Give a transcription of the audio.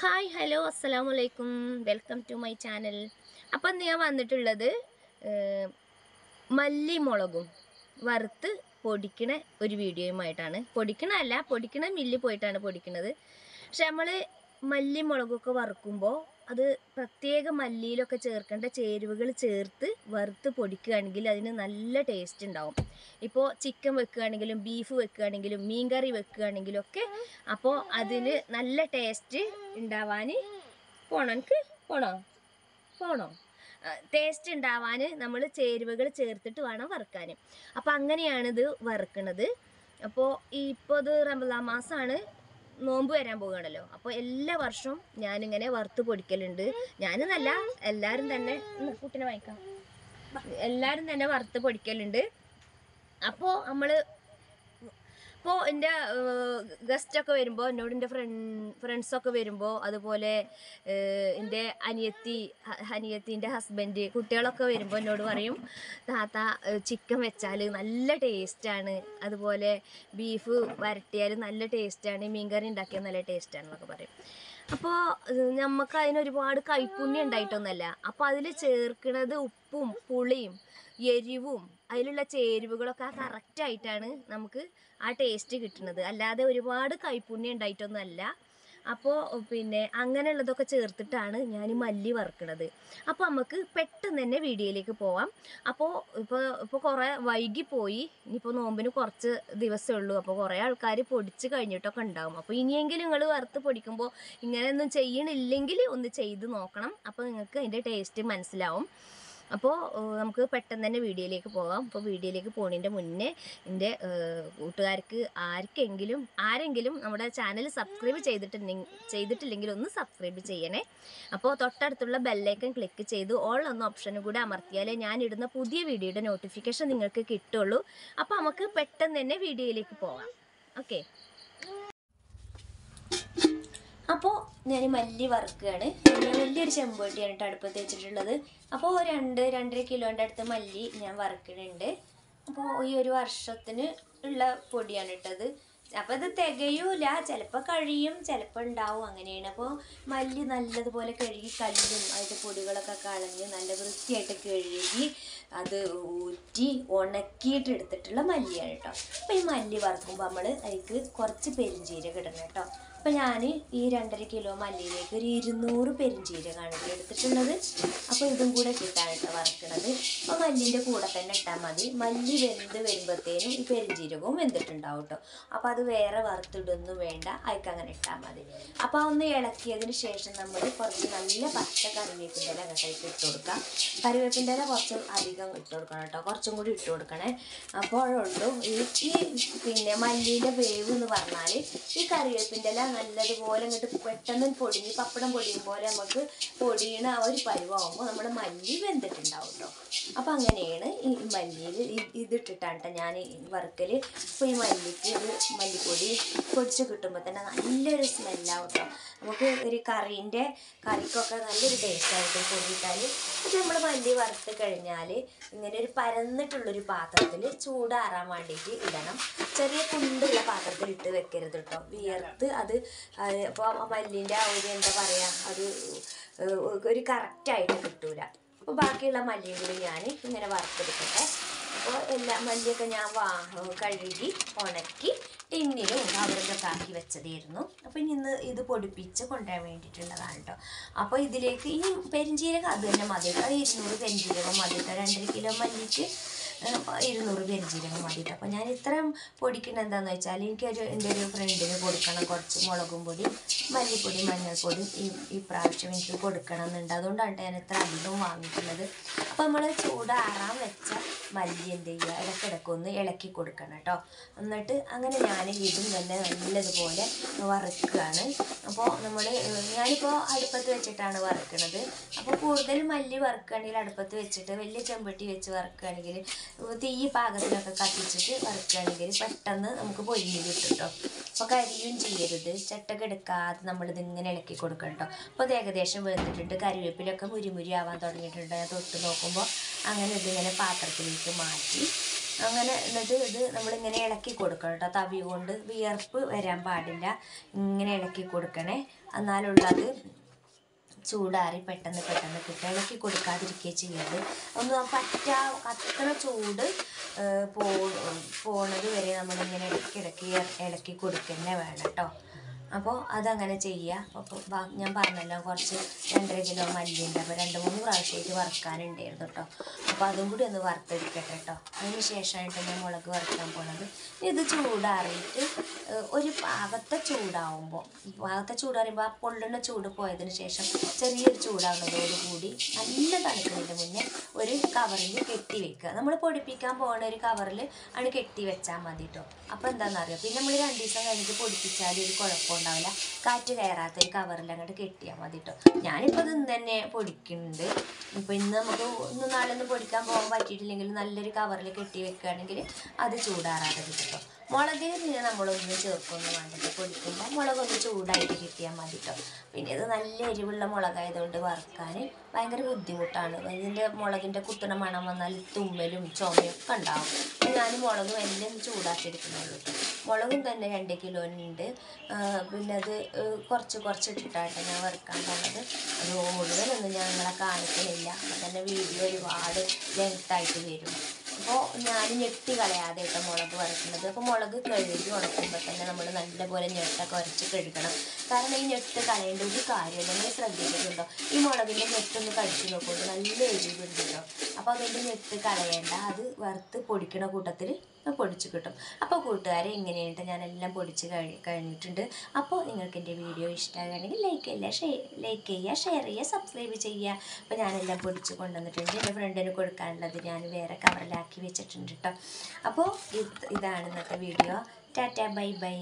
Hi hello അസ്സലാമു അലൈക്കും welcome to my channel അപ്പം ഞാൻ വന്നിട്ടുള്ളത് മല്ലി മുളകും വറുത്ത് പൊടിക്കണ ഒരു വീഡിയോയുമായിട്ടാണ്. പൊടിക്കണ അല്ല പൊടിക്കണ മില്ലിൽ പോയിട്ടാണ് പൊടിക്കണത്. പക്ഷെ നമ്മൾ മല്ലിമുളകൊക്കെ വറുക്കുമ്പോൾ അത് പ്രത്യേക മല്ലിയിലൊക്കെ ചേർക്കേണ്ട ചേരുവകൾ ചേർത്ത് വറുത്ത് പൊടിക്കുകയാണെങ്കിൽ അതിന് നല്ല ടേസ്റ്റ് ഉണ്ടാവും. ഇപ്പോൾ ചിക്കൻ വെക്കുകയാണെങ്കിലും ബീഫ് വെക്കുകയാണെങ്കിലും മീൻ കറി വെക്കുകയാണെങ്കിലും ഒക്കെ അപ്പോൾ അതിന് നല്ല ടേസ്റ്റ് ഉണ്ടാവാൻ പോണോ. എനിക്ക് പോണോ? പോണോ? ടേസ്റ്റ് ഉണ്ടാവാൻ നമ്മൾ ചേരുവകൾ ചേർത്തിട്ട് വേണം വറുക്കാൻ. അപ്പോൾ അങ്ങനെയാണിത് വറുക്കണത്. അപ്പോൾ ഇപ്പോൾ ഇത് റമദാ മാസമാണ്. നോമ്പ് വരാൻ പോവുകയാണല്ലോ. അപ്പോൾ എല്ലാ വർഷവും ഞാനിങ്ങനെ വറുത്ത് പൊടിക്കലുണ്ട്. ഞാനെന്നല്ല എല്ലാവരും തന്നെ കുട്ടിനെ വായിക്കാം. എല്ലാവരും തന്നെ വറുത്ത് പൊടിക്കലുണ്ട്. അപ്പോൾ നമ്മൾ ഇപ്പോൾ എന്റെ ഗസ്റ്റൊക്കെ വരുമ്പോൾ എന്നോട് എന്റെ ഫ്രണ്ട് ഫ്രണ്ട്സൊക്കെ വരുമ്പോൾ അതുപോലെ എന്റെ അനിയത്തി അനിയത്തിന്റെ ഹസ്ബൻഡ് കുട്ടികളൊക്കെ വരുമ്പോൾ എന്നോട് പറയും താത്ത ചിക്കൻ വെച്ചാൽ നല്ല ടേസ്റ്റാണ് അതുപോലെ ബീഫ് വരട്ടിയാൽ നല്ല ടേസ്റ്റാണ് മീൻകറി ഉണ്ടാക്കിയാൽ നല്ല ടേസ്റ്റാണെന്നൊക്കെ പറയും. അപ്പോൾ നമുക്ക് അതിനൊരുപാട് കൈപ്പുണ്യം ഉണ്ടായിട്ടൊന്നല്ല. അപ്പോൾ അതിൽ ചേർക്കുന്നത് ഉപ്പും പുളിയും എരിവും അതിലുള്ള ചേരുവകളൊക്കെ ആ കറക്റ്റ് ആയിട്ടാണ് നമുക്ക് ആ ടേസ്റ്റ് കിട്ടുന്നത് അല്ലാതെ ഒരുപാട് കൈപ്പുണ്യം ഉണ്ടായിട്ടൊന്നുമല്ല അപ്പോൾ പിന്നെ അങ്ങനെയുള്ളതൊക്കെ ചേർത്തിട്ടാണ് ഞാൻ മല്ലി വറുക്കണത്. അപ്പോൾ നമുക്ക് പെട്ടെന്ന് തന്നെ വീഡിയോയിലേക്ക് പോവാം. അപ്പോൾ ഇപ്പോൾ ഇപ്പോൾ കുറേ വൈകിപ്പോയി. ഇനിയിപ്പോൾ നോമ്പിന് കുറച്ച് ദിവസമേ ഉള്ളൂ. അപ്പോൾ കുറേ ആൾക്കാർ പൊടിച്ച് കഴിഞ്ഞിട്ടൊക്കെ ഉണ്ടാകും അപ്പോൾ ഇനിയെങ്കിലും നിങ്ങൾ വറുത്ത് പൊടിക്കുമ്പോൾ ഇങ്ങനെയൊന്നും ചെയ്യണില്ലെങ്കിൽ ഒന്ന് ചെയ്ത് നോക്കണം. അപ്പോൾ നിങ്ങൾക്ക് അതിന്റെ ടേസ്റ്റ് മനസ്സിലാവും. അപ്പോൾ നമുക്ക് പെട്ടെന്ന് തന്നെ വീഡിയോയിലേക്ക് പോകാം അപ്പോൾ വീഡിയോയിലേക്ക് പോകുന്നതിന്റെ മുന്നേ എന്റെ കൂട്ടുകാർക്ക് ആർക്കെങ്കിലും ആരെങ്കിലും നമ്മുടെ ചാനൽ സബ്സ്ക്രൈബ് ചെയ്തിട്ടുണ്ടെങ്കിൽ ചെയ്തിട്ടില്ലെങ്കിൽ ഒന്ന് സബ്സ്ക്രൈബ് ചെയ്യണേ. അപ്പോൾ തൊട്ടടുത്തുള്ള ബെല്ലൈക്കൺ ക്ലിക്ക് ചെയ്ത് ഓൾ എന്ന ഓപ്ഷനും കൂടെ അമർത്തിയാലേ ഞാൻ ഇടുന്ന പുതിയ വീഡിയോയുടെ നോട്ടിഫിക്കേഷൻ നിങ്ങൾക്ക് കിട്ടുള്ളൂ. അപ്പോൾ നമുക്ക് പെട്ടെന്ന് തന്നെ വീഡിയോയിലേക്ക് പോകാം ഓക്കെ. അപ്പോൾ ഞാൻ മല്ലി വറുക്കുകയാണ് വലിയൊരു ചെമ്പുവട്ടിയാണ് കേട്ടോ അടുപ്പത്ത് വെച്ചിട്ടുള്ളത്. അപ്പോൾ രണ്ട് രണ്ടര കിലോന്റെ അടുത്ത് മല്ലി ഞാൻ വറുക്കുന്നുണ്ട് അപ്പോൾ ഈ ഒരു വർഷത്തിന് ഉള്ള പൊടിയാണ് ഇട്ടത് അപ്പോൾ ഇത് തികയൂല. ചിലപ്പോൾ കഴിയും ചിലപ്പോൾ ഉണ്ടാവും. അങ്ങനെയാണ്. അപ്പോൾ മല്ലി നല്ലതുപോലെ കഴുകി കല്ലും അതിന്റെ പൊടികളൊക്കെ കളഞ്ഞ് നല്ല വൃത്തിയായിട്ട് കഴുകി അത് ഊറ്റി ഉണക്കിയിട്ട് എടുത്തിട്ടുള്ള മല്ലിയാണ് കേട്ടോ അപ്പോൾ ഈ മല്ലി വറുക്കുമ്പോൾ നമ്മൾ അതിലേക്ക് കുറച്ച് പെരിഞ്ചീരകം ഇടണം കേട്ടോ അപ്പോൾ ഞാൻ ഈ രണ്ടര കിലോ മല്ലിയിലേക്ക് ഒരു ഇരുന്നൂറ് പെരിഞ്ചീരകമാണ് എടുത്തിട്ടുള്ളത്. അപ്പോൾ ഇതും കൂടെ ഇട്ടിട്ടാണ് കേട്ടോ അപ്പോൾ മല്ലിന്റെ കൂടെ തന്നെ ഇട്ടാൽ മതി. മല്ലി വെന്ത് വരുമ്പോഴത്തേനും ഈ പെരിഞ്ചീരകവും വെന്തിട്ടുണ്ടാവും കേട്ടോ. അപ്പോൾ അത് വേറെ വറുത്തിടൊന്നും വേണ്ട അതിക്ക് അങ്ങനെ ഇട്ടാൽ മതി. അപ്പോൾ ഒന്ന് ഇളക്കിയതിന് ശേഷം നമ്മൾ കുറച്ച് നല്ല പച്ച കറിവേപ്പിന്റെ ഇല അങ്ങോട്ടേക്ക് ഇട്ട് കൊടുക്കാം. കറിവേപ്പിന്റെ ഇല കുറച്ച് അധികം ഇട്ട് കൊടുക്കണം കേട്ടോ. കുറച്ചും കൂടി ഇട്ട് കൊടുക്കണേ. അപ്പോഴുള്ളൂ. ഈ ഈ പിന്നെ മല്ലീന്റെ വേവ് എന്ന് പറഞ്ഞാൽ ഈ കറിവേപ്പിന്റെ ഇല നല്ലതുപോലെ ഇങ്ങോട്ട് പെട്ടെന്ന് പൊടിഞ്ഞ് പപ്പടം പൊടിയും പോലെ നമുക്ക് പൊടിയണ ആ ഒരു പരുവാകുമ്പോൾ നമ്മുടെ മല്ലി വെന്തിട്ടുണ്ടാവും കേട്ടോ അപ്പോൾ അങ്ങനെയാണ് ഈ മല്ലിയിൽ ഇതിട്ടിട്ടാണ് ഞാൻ വറുക്കൽ ഇപ്പോൾ ഈ മല്ലിക്ക് ഇത് മല്ലിപ്പൊടി പൊടിച്ച് കിട്ടുമ്പോൾ തന്നെ നല്ലൊരു സ്മെല്ലാവും കേട്ടോ നമുക്ക് ഒരു കറീന്റെ കറിക്കൊക്കെ നല്ലൊരു ടേസ്റ്റായിട്ട് പൊടിയിട്ടാൽ ഇത് നമ്മൾ മല്ലി വറുത്ത് കഴിഞ്ഞാൽ ഇങ്ങനെ ഒരു പരന്നിട്ടുള്ളൊരു പാത്രത്തിൽ ചൂടാറാൻ വേണ്ടിയിട്ട് ഇടണം. ചെറിയ കുണ്ടുള്ള പാത്രത്തിൽ ഇട്ട് വെക്കരുത് കേട്ടോ വിയർത്ത് അത് അപ്പോൾ മല്ലിന്റെ ആ ഒരു എന്താ പറയുക അത് ഒരു കറക്റ്റായിട്ട് കിട്ടൂല. അപ്പോൾ ബാക്കിയുള്ള മല്ലിയും കൂടി ഞാൻ ഇങ്ങനെ വറുത്തെടുക്കട്ടെ. അപ്പോൾ എല്ലാ മല്ലിയൊക്കെ ഞാൻ വാ കഴുകി ഉണക്കി ടിന്നിലും അവരൊക്കെ ആക്കി വെച്ചതായിരുന്നു. അപ്പോൾ ഇനി ഇന്ന് ഇത് പൊടിപ്പിച്ച് കൊണ്ടുവരാൻ വേണ്ടിയിട്ടുള്ളതാണ് കേട്ടോ അപ്പോൾ ഇതിലേക്ക് ഈ പെരിഞ്ചീരകം അത് തന്നെ മതി കേട്ടോ ഇരുന്നൂറ് പെരിഞ്ചീരകം മതി കേട്ടോ രണ്ടര കിലോ മല്ലിക്ക് ഇരുന്നൂറ് പെരിഞ്ചീരകം മതിയിട്ട് അപ്പോൾ ഞാൻ ഇത്രയും പൊടിക്കുന്നത് എന്താണെന്ന് വെച്ചാൽ എനിക്കൊരു എന്റെ ഒരു ഫ്രണ്ടിന് കൊടുക്കണം കുറച്ച് മുളകും പൊടി മല്ലിപ്പൊടി മഞ്ഞൾപ്പൊടി ഈ ഈ പ്രാവശ്യം എനിക്ക് കൊടുക്കണം എന്നുണ്ട്. അതുകൊണ്ടാണ് ഞാൻ ഇത്ര അധികം വാങ്ങിക്കുന്നത് അപ്പോൾ നമ്മൾ ചൂടാറാൻ വെച്ച മല്ലി എന്ത് ചെയ്യുക? ഇടയ്ക്കിടയ്ക്ക് ഒന്ന് ഇളക്കി കൊടുക്കണം കേട്ടോ. എന്നിട്ട് അങ്ങനെ ഞാൻ ഇതും തന്നെ നല്ലതുപോലെ വറുക്കുകയാണ്. അപ്പോൾ നമ്മൾ ഞാനിപ്പോൾ അടുപ്പത്ത് വെച്ചിട്ടാണ് വറുക്കുന്നത് അപ്പോൾ കൂടുതൽ മല്ലി വറുക്കുകയാണെങ്കിൽ അടുപ്പത്ത് വെച്ചിട്ട് വലിയ ചെമ്പട്ടി വെച്ച് വറുക്കുകയാണെങ്കിൽ തീ പാകത്തിനൊക്കെ കത്തിച്ചിട്ട് വറുക്കുകയാണെങ്കിൽ പെട്ടെന്ന് നമുക്ക് പൊരിഞ്ഞ് കിട്ടും കേട്ടോ. അപ്പോൾ കരിയും ചെയ്യരുത്. ചട്ടക്ക് എടുക്കാതെ നമ്മളിത് ഇങ്ങനെ ഇളക്കി കൊടുക്കണം കേട്ടോ. അപ്പോൾ ഇത് ഏകദേശം വെന്തിട്ടുണ്ട്. കരിവേപ്പിലൊക്കെ മുരിമുരി ആവാൻ തുടങ്ങിയിട്ടുണ്ട്. തൊട്ട് നോക്കുമ്പോൾ അങ്ങനെ ഇതിങ്ങനെ പാത്രത്തിലേക്ക് മാറ്റി. അങ്ങനെ എന്നിട്ട് ഇത് നമ്മളിങ്ങനെ ഇളക്കി കൊടുക്കണം കേട്ടോ. തവി കൊണ്ട് വിയർപ്പ് വരാൻ പാടില്ല. ഇങ്ങനെ ഇളക്കി കൊടുക്കണേ. എന്നാലുള്ളത് ചൂടാറി പെട്ടെന്ന് പെട്ടെന്ന് കിട്ടുക ഇളക്കി കൊടുക്കാതിരിക്കുക ചെയ്യരുത് ഒന്ന് പറ്റാ അത്ര ചൂട് പോ പോണത് വരെ നമ്മളിങ്ങനെ ഇടയ്ക്കിടയ്ക്ക് ഇളക്കി കൊടുക്കുക വേണം കേട്ടോ. അപ്പോൾ അതങ്ങനെ ചെയ്യുക അപ്പോൾ ഞാൻ പറഞ്ഞല്ലോ കുറച്ച് രണ്ടര കിലോ മല്ലിയുണ്ട്. അപ്പോൾ രണ്ട് മൂന്ന് പ്രാവശ്യമായിട്ട് വറുക്കാനുണ്ടായിരുന്നു കേട്ടോ അപ്പോൾ അതും കൂടി ഒന്ന് വറുത്തെടുക്കട്ടെ കേട്ടോ അതിന് ശേഷമായിട്ട് ഞാൻ മുളക് വറുക്കാൻ പോണത്. ഇത് ചൂടാറിയിട്ട് ഒരു പാകത്തെ ചൂടാവുമ്പോൾ പാകത്തെ ചൂടാറിയുമ്പോൾ ആ പൊള്ളുന്ന ചൂട് പോയതിന് ശേഷം ചെറിയൊരു ചൂടാവുന്നതോടുകൂടി നല്ല തണുക്കുന്നതിന് മുന്നേ ഒരു കവറിൽ കെട്ടി വെക്കുക. നമ്മൾ പൊടിപ്പിക്കാൻ പോകുന്ന ഒരു കവറിൽ ആണ് കെട്ടി വെച്ചാൽ മതി കേട്ടോ അപ്പോൾ എന്താണെന്നറിയോ പിന്നെ നമ്മൾ രണ്ട് ദിവസം കഴിഞ്ഞിട്ട് പൊടിപ്പിച്ചാൽ ഒരു കുഴപ്പമുണ്ടാവില്ല കാറ്റ് കയറാത്ത ഒരു കവറിൽ അങ്ങോട്ട് കെട്ടിയാൽ മതി കേട്ടോ ഞാനിപ്പോൾ ഇത് തന്നെ പൊടിക്കുന്നുണ്ട്. ഇപ്പോൾ ഇന്ന് നമുക്ക് ഇന്ന് നാളെ ഒന്ന് പൊടിക്കാൻ പോകാൻ പറ്റിയിട്ടില്ലെങ്കിൽ നല്ലൊരു കവറിൽ കെട്ടി വെക്കുകയാണെങ്കിൽ അത് ചൂടാറാതെ കിട്ടും മുളകിന് പിന്നെ നമ്മളൊന്ന് ചേർക്കൊന്നും വേണ്ടത് പൊടിക്കുമ്പോൾ മുളകൊന്ന് ചൂടായിട്ട് കിട്ടിയാൽ മതി കേട്ടോ പിന്നെ ഇത് നല്ല എരിവുള്ള മുളകായതുകൊണ്ട് വറുക്കാൻ ഭയങ്കര ബുദ്ധിമുട്ടാണ്. ഇതിന്റെ മുളകിന്റെ കുത്തണ മണം വന്നാൽ തുമ്മലും ചുമയും ഒക്കെ ഉണ്ടാവും. അപ്പം ഞാൻ മുളക് വലിയ ഒന്ന് ചൂടാക്കി എടുക്കുന്നുള്ളൂ മുളകും തന്നെ രണ്ട് കിലോനുണ്ട്. പിന്നെ അത് കുറച്ച് കുറച്ച് ഇട്ടിട്ടാണ് ഞാൻ വറുക്കാൻ പോകുന്നത് അത് മുഴുവനൊന്നും ഞാൻ നിങ്ങളെ കാണിക്കുന്നില്ല അപ്പം തന്നെ വീഡിയോ ഒരുപാട് ലെങ്ത്തായിട്ട് വരും. അപ്പോൾ ഞാൻ ഞെട്ടി കളയാതെ കേട്ടോ മുളക് വറുക്കുന്നത്. അപ്പോൾ മുളക് കഴുകി ഉണക്കുമ്പോൾ തന്നെ നമ്മൾ നല്ലപോലെ ഞെട്ടൊക്കെ ഉരച്ച് കഴുകണം. കാരണം ഈ ഞെട്ട് കളയേണ്ട ഒരു കാര്യമില്ല. നിങ്ങൾ ശ്രദ്ധിച്ചിട്ടുണ്ടോ? ഈ മുളകിന്റെ ഞെട്ടൊന്ന് കടിച്ചു നോക്കുമ്പോൾ നല്ല എരിവുണ്ട് കേട്ടോ. അപ്പോൾ അതൊന്നും ഞെട്ട് കളയേണ്ട. അത് വറുത്ത് പൊടിക്കണ കൂട്ടത്തിൽ പൊടിച്ച് കിട്ടും. അപ്പോൾ കൂട്ടുകാരെ ഇങ്ങനെയായിട്ട് ഞാനെല്ലാം പൊടിച്ച് കഴി കഴിഞ്ഞിട്ടുണ്ട്. അപ്പോൾ നിങ്ങൾക്ക് എന്റെ വീഡിയോ ഇഷ്ടമാകുകയാണെങ്കിൽ ലൈക്ക് ചെയ്യുക ഷെയർ ലൈക്ക് ചെയ്യുക ഷെയർ ചെയ്യുക സബ്സ്ക്രൈബ് ചെയ്യുക. അപ്പോൾ ഞാനെല്ലാം പൊടിച്ച് കൊണ്ടുവന്നിട്ടുണ്ട്. എന്റെ ഫ്രണ്ടിന് കൊടുക്കാനുള്ളത് ഞാൻ വേറെ കവറിലാക്കി വെച്ചിട്ടുണ്ട് കേട്ടോ അപ്പോൾ ഇത് ഇതാണ് ഇന്നത്തെ വീഡിയോ ടാറ്റ ബൈ ബൈ.